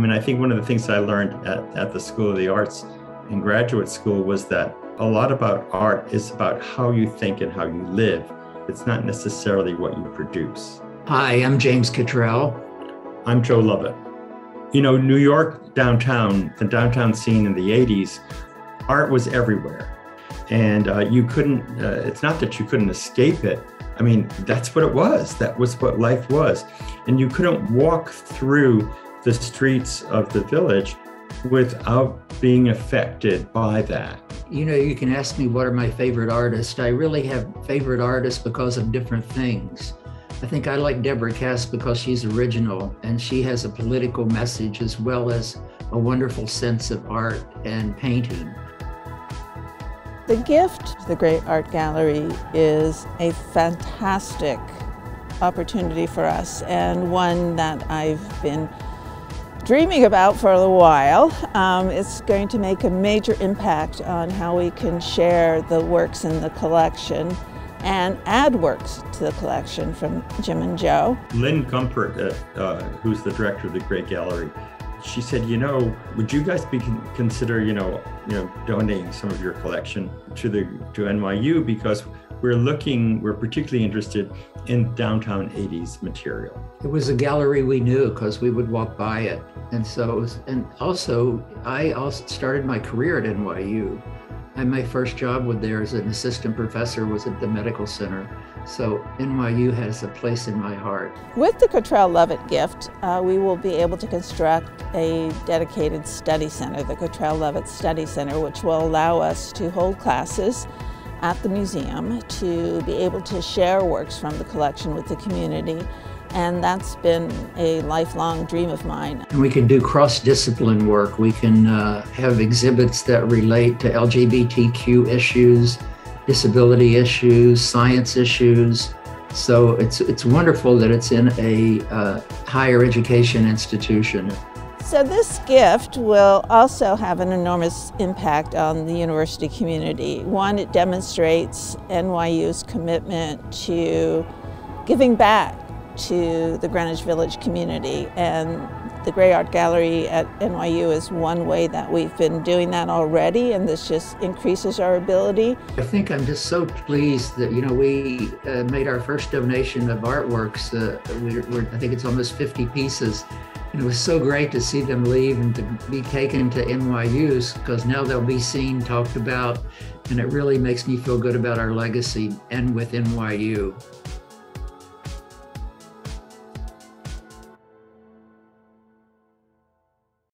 mean, I think one of the things I learned at, at the School of the Arts in graduate school was that a lot about art is about how you think and how you live. It's not necessarily what you produce. Hi, I'm James Cottrell. I'm Joe Lovett. You know, New York downtown, the downtown scene in the 80s, art was everywhere. And uh, you couldn't, uh, it's not that you couldn't escape it. I mean, that's what it was. That was what life was. And you couldn't walk through the streets of the village without being affected by that. You know, you can ask me what are my favorite artists. I really have favorite artists because of different things. I think I like Deborah Kass because she's original and she has a political message as well as a wonderful sense of art and painting. The gift, of the Grey Art Gallery, is a fantastic opportunity for us and one that I've been dreaming about for a while. Um, it's going to make a major impact on how we can share the works in the collection and add works to the collection from Jim and Joe. Lynn Gumpert, uh, uh, who's the director of the Grey Gallery, she said, you know, would you guys be consider, you know, you know, donating some of your collection to the to NYU because we're looking, we're particularly interested in downtown 80s material. It was a gallery we knew because we would walk by it. And so it was, and also, I also started my career at NYU. And my first job with there as an assistant professor was at the medical center. So NYU has a place in my heart. With the Cottrell Lovett gift, uh, we will be able to construct a dedicated study center, the Cottrell Lovett Study Center, which will allow us to hold classes at the museum to be able to share works from the collection with the community and that's been a lifelong dream of mine. We can do cross-discipline work. We can uh, have exhibits that relate to LGBTQ issues, disability issues, science issues. So it's, it's wonderful that it's in a uh, higher education institution. So this gift will also have an enormous impact on the university community. One, it demonstrates NYU's commitment to giving back to the Greenwich Village community and the Grey Art Gallery at NYU is one way that we've been doing that already and this just increases our ability. I think I'm just so pleased that, you know, we uh, made our first donation of artworks. Uh, we're, we're, I think it's almost 50 pieces and it was so great to see them leave and to be taken to NYU's because now they'll be seen, talked about, and it really makes me feel good about our legacy and with NYU.